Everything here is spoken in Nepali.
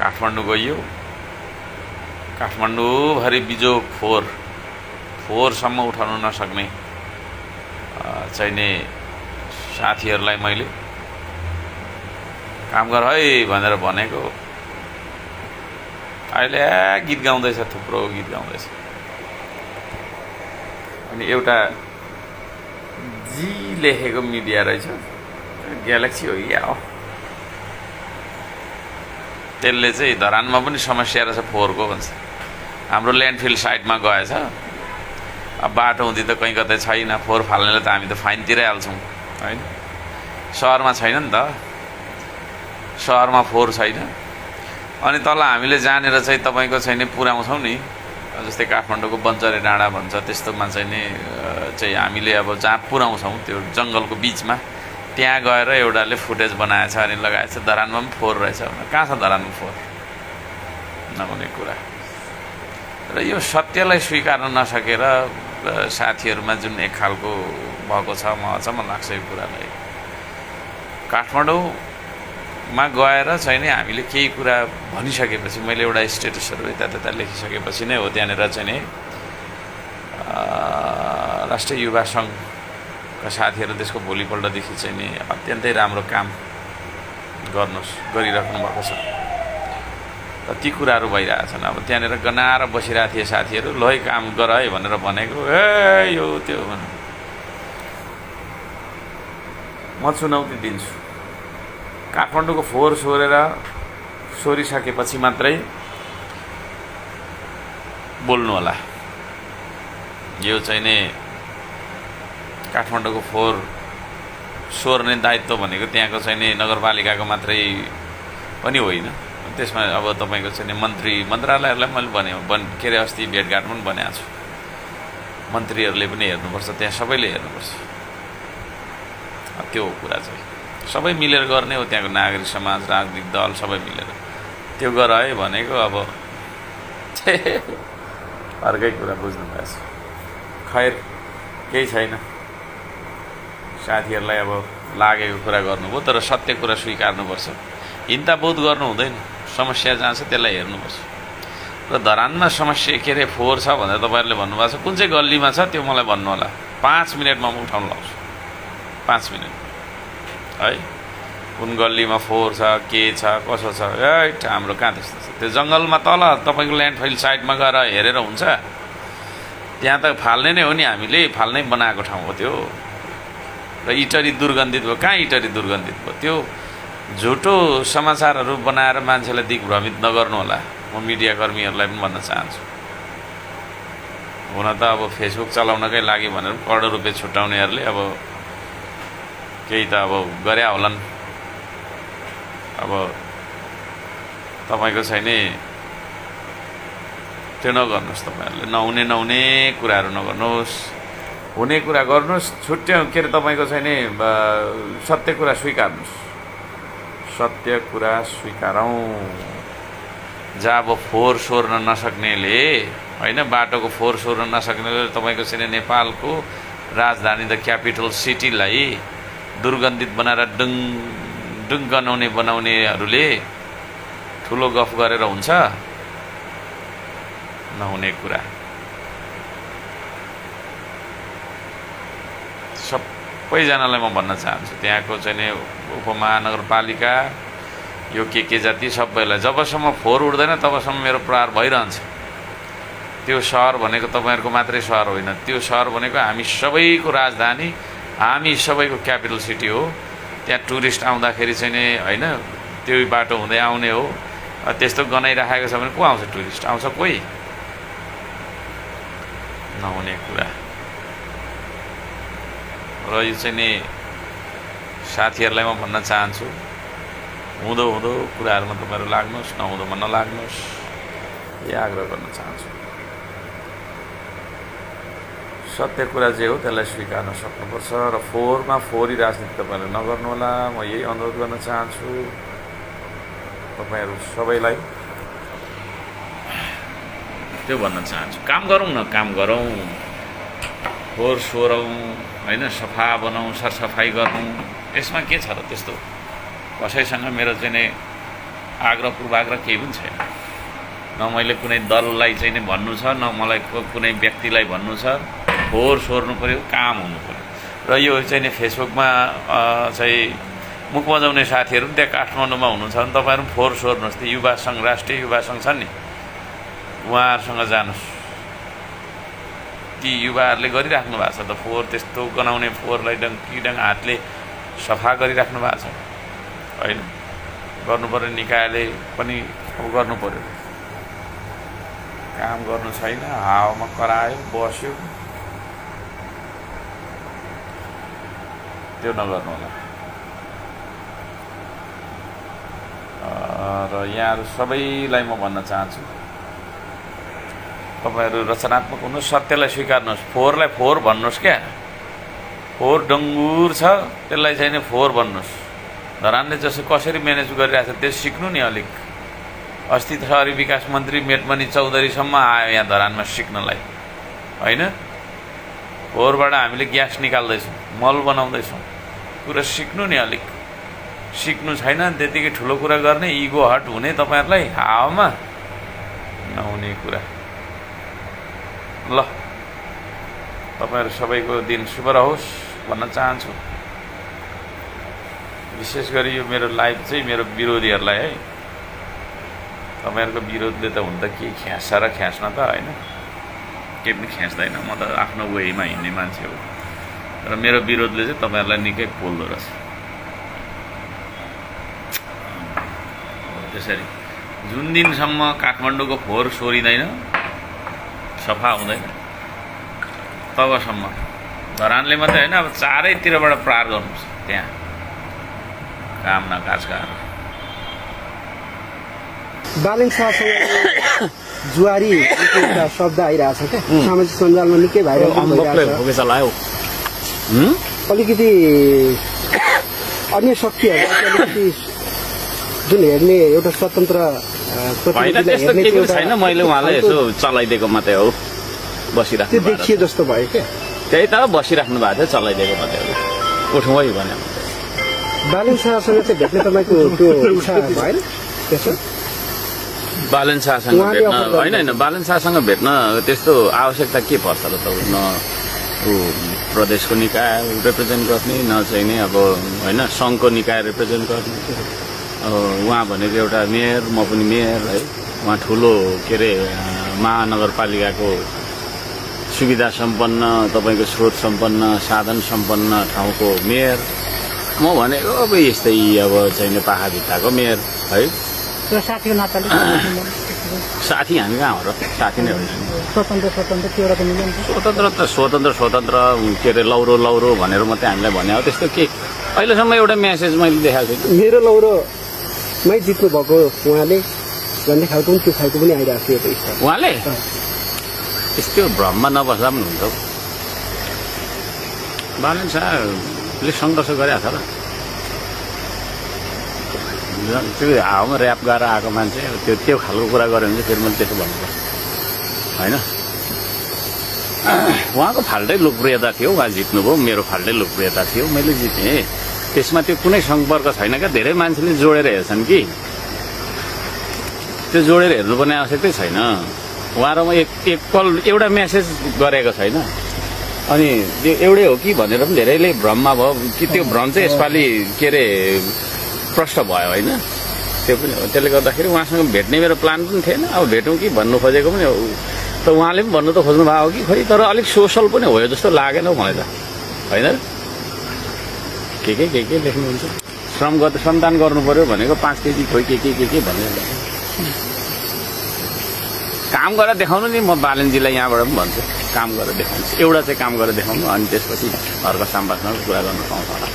काठमाडौँ गइयो काठमाडौँभरि बिजोग फोहोर फोहोरसम्म उठाउन नसक्ने चाहिने साथीहरूलाई मैले काम गर है भनेर भनेको। अहिले गीत गाउँदैछ थुप्रो गीत गाउँदैछ। अनि एउटा जी लेखेको मिडिया रहेछ ग्यालेक्सी हो। या। त्यसले चाहिँ धरानमा पनि समस्या रहेछ फोहोरको भन्छ। हाम्रो ल्यान्डफिल साइडमा गएछ। अब बाटो हुँदी त कहीँ कतै छैन फोहोर फाल्नेले त हामी त फाइन तिराइहाल्छौँ। होइन? सहरमा छैन नि त। सहरमा फोहोर छैन। अनि तल हामीले जानेर चाहिँ तपाईँको चाहिँ नि पुऱ्याउँछौँ नि। जस्तै काठमाडौँको बन्चरे डाँडा भन्छ त्यस्तोमा चाहिँ नि चाहिँ हामीले अब जहाँ पुऱ्याउँछौँ त्यो जङ्गलको बिचमा। त्यहाँ गएर एउटाले फुटेज बनाएछ अनि लगाएछ धरानमा पनि फोहोर रहेछ कहाँ छ धरानमा फोहोर? नहुने कुरा। र यो सत्यलाई स्वीकार्न नसकेर साथीहरूमा जुन एक खालको भएको छ म अचम्म लाग्छ यो कुरालाई। काठमाडौँमा गएर चाहिँ नि हामीले केही कुरा भनिसकेपछि मैले एउटा स्टेटसहरू यतात्यता लेखिसकेपछि नै हो त्यहाँनिर चाहिँ नि राष्ट्रिय युवा सङ्घका साथीहरू त्यसको भोलिपल्टदेखि चाहिँ नि अत्यन्तै राम्रो काम गर्नुहोस् गरिराख्नु भएको छ। र ती कुराहरू भइरहेछन् अब त्यहाँनिर गनाएर बसिरहेको थिए साथीहरू लै काम गर है भनेर भनेको ए यो त्यो म चुनौती दिन्छु। काठमाडौँको फोहोर सोरेर सोरिसकेपछि मात्रै बोल्नु होला। यो चाहिँ नि काठमाडौँको फोहोर सोर्ने दायित्व भनेको त्यहाँको चाहिँ नि नगरपालिकाको मात्रै पनि होइन। त्यसमा अब तपाईँको चाहिँ मन्त्री मन्त्रालयहरूलाई मैले भने बन के अरे अस्ति भेटघाट पनि बनाएको छु। मन्त्रीहरूले पनि हेर्नुपर्छ त्यहाँ सबैले हेर्नुपर्छ। त्यो कुरा चाहिँ। सबै मिलेर गर्ने हो त्यहाँको नागरिक समाज राजनीतिक दल सबै मिलेर। त्यो गर है भनेको अब अर्कै कुरा बुझ्नु भएछ खैर केही छैन। साथीहरूलाई अब लागेको कुरा गर्नुभयो तर सत्य कुरा स्वीकार्नुपर्छ। हिन्ताबोध गर्नु हुँदैन। समस्या जहाँ छ त्यसलाई हेर्नुपर्छ। र धरानमा समस्या के अरे फोहोर छ भनेर तपाईँहरूले भन्नुभएको छ कुन चाहिँ गल्लीमा छ त्यो मलाई भन्नु होला पाँच मिनटमा म उठाउनु लाउँछु। पाँच मिनट। है? कुन गल्लीमा फोहोर छ के छ कसो छ? ए हाम्रो कहाँ त्यस्तो छ? त्यो जङ्गलमा तल तपाईँको ल्यान्डफाइल साइडमा गएर हेरेर हुन्छ। त्यहाँ त फाल्ने नै हो नि हामीले फाल्नै बनाएको ठाउँ हो त्यो। र इटरी दुर्गन्धित भयो कहाँ इटरी दुर्गन्धित भयो त्यो झुटो समाचारहरू बनाएर मान्छेलाई दिग्भ्रमित नगर्नु होला। म मिडियाकर्मीहरूलाई पनि भन्न चाहन्छु। हुन त अब फेसबुक चलाउनकै लागि भनेर करोड रुपियाँ छुट्याउनेहरूले अब केही त अब गरे होलान्। अब तपाईँको छैन। त्यो नगर्नुहोस् तपाईँहरूले। नहुने नहुने कुराहरू नगर्नुहोस्। हुने कुरा गर्नुहोस्। छुट्याउ के अरे तपाईँको छैन सत्य कुरा स्वीकार्नुहोस्। सत्य कुरा स्वीकारौँ। जहाँ अब फोहोर सोर्न नसक्नेले होइन बाटोको फोहोर सोर्न नसक्नेले तपाईँको चाहिँ नेपालको राजधानी द क्यापिटल सिटीलाई दुर्गन्धित बनाएर डुङ डुङ गनाउने बनाउनेहरूले ठुलो गफ गरेर हुन्छ। नहुने कुरा। सबैजनालाई म भन्न चाहन्छु। त्यहाँको चाहिँ नि उपमहानगरपालिका यो के के जाति सबैलाई। जबसम्म फोहोर उठ्दैन तबसम्म मेरो प्रहार भइरहन्छ। त्यो सहर भनेको तपाईँहरूको मात्रै सहर होइन। त्यो सहर भनेको हामी सबैको राजधानी हामी सबैको क्यापिटल सिटी हो। त्यहाँ टुरिस्ट आउँदाखेरि चाहिँ नि होइन त्यो बाटो हुँदै आउने हो। त्यस्तो गनाइराखेको छ भने को आउँछ टुरिस्ट? आउँछ कोही? नहुने कुरा। र यो चाहिँ नि साथीहरूलाई म भन्न चाहन्छु। हुँदो हुँदो कुराहरूमा तपाईँहरू लाग्नुहोस् नहुँदोमा नलाग्नुहोस् यही आग्रह गर्न चाहन्छु। सत्य कुरा जे हो त्यसलाई स्वीकार्न सक्नुपर्छ र फोहोरमा फोहोरी राजनीति तपाईँहरूले नगर्नुहोला म यही अनुरोध गर्न चाहन्छु। तपाईँहरू सबैलाई त्यो भन्न चाहन्छु। काम गरौँ न काम गरौँ। फोहोर सोरौँ होइन सफा बनाउँ सरसफाइ गरौँ यसमा के छ र त्यस्तो? कसैसँग मेरो चाहिँ नै आग्रह पूर्वाग्रह केही पनि छैन। न मैले कुनै दललाई चाहिँ नि भन्नु छ न मलाई कुनै व्यक्तिलाई भन्नु छ। फोहोर सोर्नु पऱ्यो काम हुनु पऱ्यो र यो चाहिँ नि फेसबुकमा चाहिँ मुख बजाउने साथीहरू पनि त्यहाँ काठमाडौँमा हुनुहुन्छ भने तपाईँहरू पनि फोहोर सोर्नुहोस्। त्यो युवा सङ्घ राष्ट्रिय युवा सङ्घ छ नि। उहाँहरूसँग जानुहोस्। ती युवाहरूले गरिराख्नु भएको छ त? फोहोर त्यस्तो गनाउने फोहोरलाई डङ किडङ हातले सफा गरिराख्नु भएको छ? होइन। गर्नु पऱ्यो निकायले पनि अब गर्नु पऱ्यो काम गर्नु छैन हावामा करायो बस्यो। त्यो नगर्नु होला। र यहाँहरू सबैलाई म भन्न चाहन्छु तपाईँहरू रचनात्मक हुनुहोस् सत्यलाई स्वीकार्नुहोस्। फोहोरलाई फोहोर भन्नुहोस् क्या। फोहोर डङ्गुर छ त्यसलाई चाहिँ नि फोहोर भन्नुहोस्। धरानले जसो कसरी म्यानेज गरिरहेको छ त्यो सिक्नु नि अलिक। अस्ति सहरी विकास मन्त्री मेटमणि चौधरीसम्म आयो यहाँ धरानमा सिक्नलाई। होइन? फोहोरबाट हामीले ग्यास निकाल्दैछौँ मल बनाउँदैछौँ। कुरा सिक्नु नि अलिक। सिक्नु छैन त्यतिकै ठुलो कुरा गर्ने इगो हट हुने तपाईँहरूलाई। हावामा नहुने कुरा। ल। तपाईँहरू सबैको दिन शुभ रहोस् भन्न चाहन्छु। विशेष गरी यो मेरो लाइभ चाहिँ मेरो विरोधीहरूलाई है। तपाईँहरूको विरोधले त हुन त के ख्यास र ख्यास्न त होइन। केही पनि ख्यास्दैन। म त आफ्नो वेमा हिँड्ने मान्छे हो। र मेरो विरोधले चाहिँ तपाईँहरूलाई निकै पोल्दो रहेछ। त्यसरी। जुन दिनसम्म काठमाडौँको फोहोर सोरिँदैन सफा हुँदैन तबसम्म धरानले मात्रै होइन अब चारैतिरबाट प्रहार गर्नुपर्छ त्यहाँ। काम नकाजकार बालेङ शाहसँग जुवारी शब्द आइरहेछ क्या। सामाजिक सञ्जालमा निकै भाइरल अलिकति अन्य शक्तिहरू अलिकति जुन हेर्ने एउटा स्वतन्त्र छैन। मैले उहाँलाई यसो चलाइदिएको मात्रै हो। त्यो भएको देखिए। जस्तो भयो क्या। त्यही त बसिराख्नु भएको थियो चलाइदिएको मात्रै हो। उठौँ है भने। बालेङ शाहसँग चाहिँ भेट्ने तपाईँको त्यो इच्छा भएन? त्यसो? बालन शाहसँग भेट्न होइन होइन बालन शाहसँग भेट्न त्यस्तो आवश्यकता के पर्छ र त न ऊ प्रदेशको निकाय रिप्रेजेन्ट गर्ने न चाहिँ नि अब होइन सङ्घको निकाय रिप्रेजेन्ट गर्ने। उहाँ भनेको एउटा मेयर म पनि मेयर है। उहाँ ठुलो के अरे महानगरपालिकाको सुविधा सम्पन्न तपाईँको स्रोत सम्पन्न साधन सम्पन्न ठाउँको मेयर। म भनेको अब यस्तै अब चाहिँ पाखाभित्ताको मेयर है। साथी हामी कहाँ हो र? साथी नै हो स्वतन्त्र स्वतन्त्र त स्वतन्त्र त स्वतन्त्र स्वतन्त्र के अरे लौरो लौरो भनेर मात्रै हामीलाई भने हो। त्यस्तो के? अहिलेसम्म एउटा म्यासेज मैले देखाएको छु मेरो लौरोमै जित्नु भएको उहाँले भन्ने खालको पनि त्यो खालको पनि आइरहेको थियो उहाँले? त्यस्तो भ्रममा नबस्दा पनि हुन्छ। बालन शाहले सङ्घर्ष गरेको छ र त्यो हावामा ऱ्याप गरेर आएको मान्छे त्यो त्यो खालको कुरा गऱ्यो भने चाहिँ फेरि मैले त्यसो भन्नुपर्छ होइन? उहाँको फाल्टै लोकप्रियता थियो उहाँ जित्नुभयो मेरो फाल्टै लोकप्रियता थियो मैले जितेँ। त्यसमा त्यो कुनै सम्पर्क छैन क्या? धेरै मान्छेले जोडेर हेर्छन् कि। त्यो जोडेर हेर्नुपर्ने आवश्यकतै छैन। उहाँ र म एक एकपल एउटा म्यासेज गरेको छैन। अनि त्यो एउटै हो कि भनेर पनि धेरैले भ्रममा भयो। कि त्यो भ्रम चाहिँ यसपालि के अरे प्रष्ट भयो होइन। त्यो पनि हो। त्यसले गर्दाखेरि उहाँसँग भेट्ने मेरो प्लान पनि थिएन। अब भेटौँ कि भन्नु खोजेको पनि हो। त उहाँले पनि भन्नु त खोज्नु भएको हो कि खोइ? तर अलिक सोसल पनि हो जस्तो लागेन मलाई त। होइन? के के के के लेख्नुहुन्छ? श्रम गर्दा श्रमदान गर्नु पर्यो भनेको पाँच केजी खोइ के के के के भन्ने काम गरेर देखाउनु नि म बालनजीलाई यहाँबाट पनि भन्छु। काम गरेर देखाउँछु एउटा चाहिँ काम गरेर देखाउनु अनि त्यसपछि घरको सामबासँग कुरा गर्नु पाउँछ। होला